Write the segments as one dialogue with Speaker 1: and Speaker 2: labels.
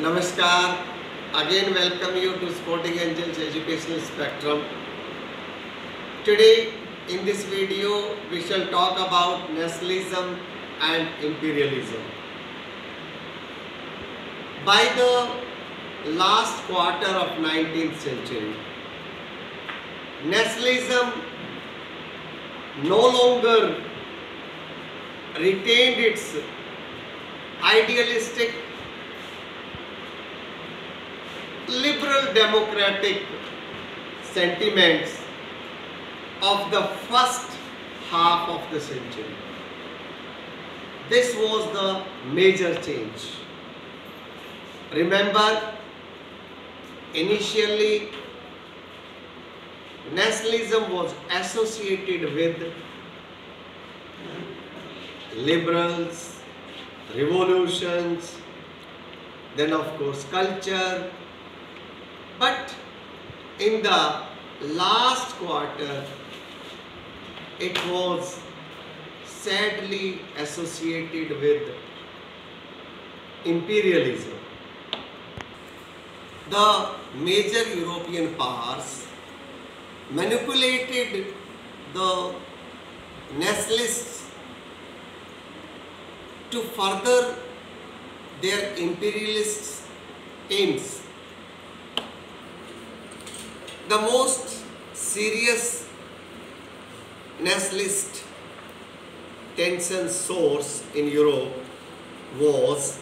Speaker 1: नमस्कार। Again welcome you to sporting angels educational spectrum today in this video we shall talk about nationalism and imperialism by the last quarter of nineteen century nationalism no longer retained its idealistic democratic sentiments of the first half of the century. This was the major change. Remember, initially, nationalism was associated with liberals, revolutions, then of course culture. But in the last quarter, it was sadly associated with imperialism. The major European powers manipulated the nationalists to further their imperialist aims. The most serious nationalist tension source in Europe was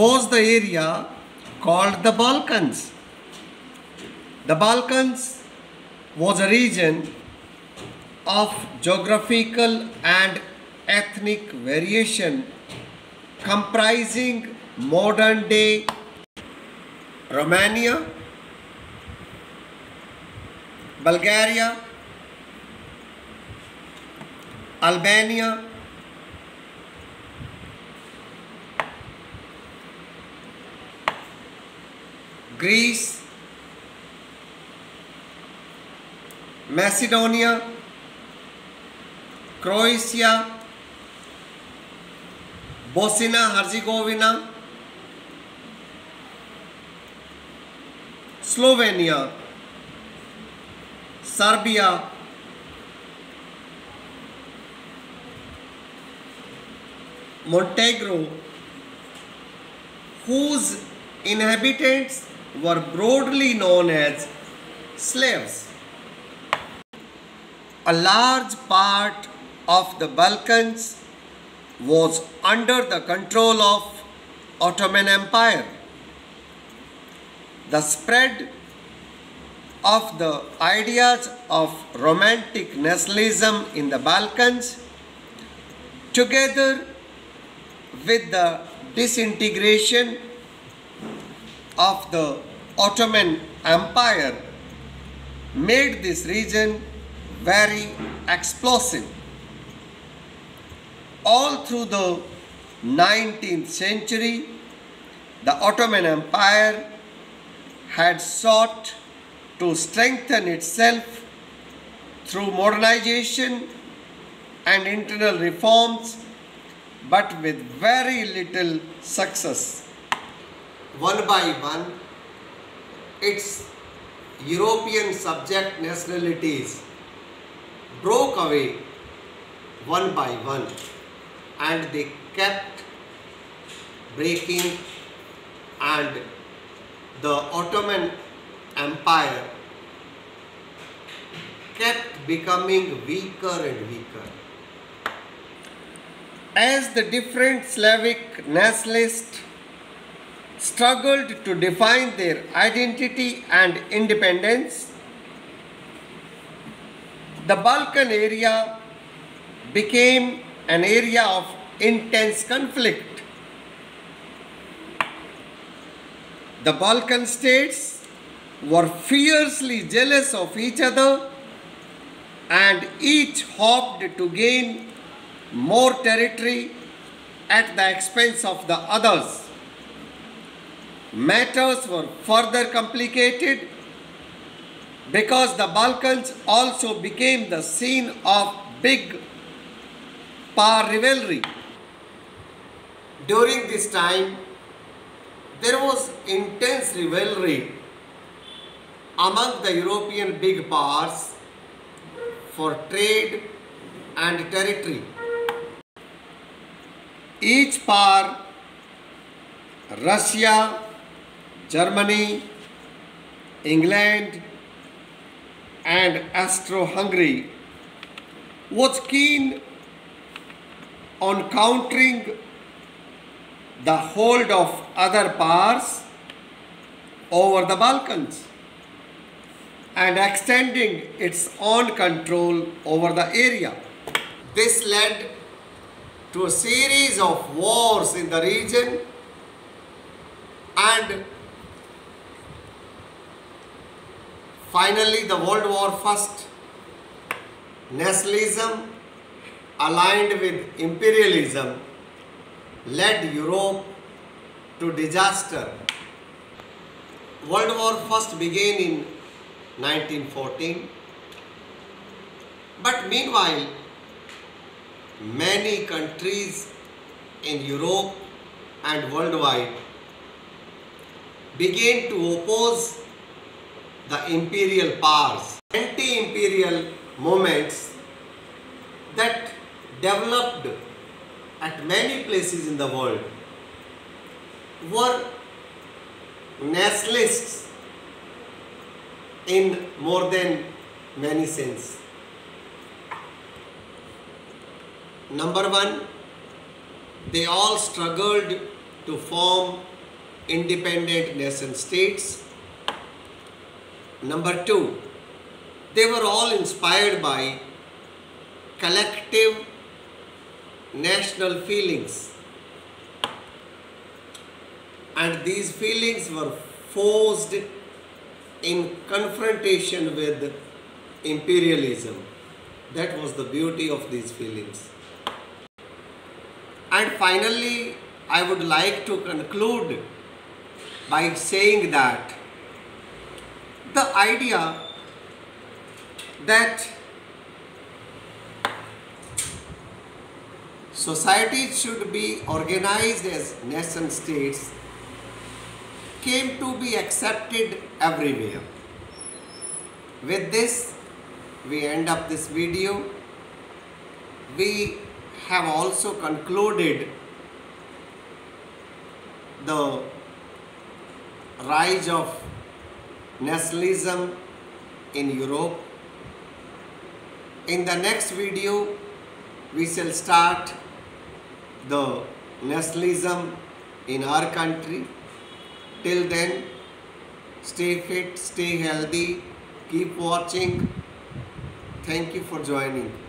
Speaker 1: was the area called the Balkans. The Balkans was a region of geographical and ethnic variation comprising modern day Romania, Bulgaria Albania Greece Macedonia Croatia Bosnia Herzegovina Slovenia Serbia, Montenegro, whose inhabitants were broadly known as Slavs. A large part of the Balkans was under the control of Ottoman Empire. The spread of the ideas of romantic nationalism in the Balkans together with the disintegration of the Ottoman Empire made this region very explosive. All through the 19th century, the Ottoman Empire had sought to strengthen itself through modernization and internal reforms, but with very little success. One by one, its European subject nationalities broke away one by one and they kept breaking and the Ottoman Empire kept becoming weaker and weaker. As the different Slavic nationalists struggled to define their identity and independence, the Balkan area became an area of intense conflict. The Balkan states were fiercely jealous of each other and each hoped to gain more territory at the expense of the others. Matters were further complicated because the Balkans also became the scene of big power rivalry. During this time, there was intense rivalry among the European big powers for trade and territory. Each power, Russia, Germany, England, and Austro-Hungary, was keen on countering the hold of other powers over the Balkans and extending its own control over the area. This led to a series of wars in the region and finally the World War First. Nationalism aligned with imperialism led Europe to disaster. World War First began in 1914 but meanwhile many countries in Europe and worldwide began to oppose the imperial powers. Anti-imperial movements that developed at many places in the world were nationalists in more than many sense. Number one, they all struggled to form independent nation states. Number two, they were all inspired by collective national feelings. And these feelings were forced in confrontation with imperialism. That was the beauty of these feelings. And finally, I would like to conclude by saying that the idea that society should be organized as nation states came to be accepted everywhere. With this, we end up this video. We have also concluded the rise of nationalism in Europe. In the next video, we shall start the nationalism in our country. Till then, stay fit, stay healthy, keep watching. Thank you for joining.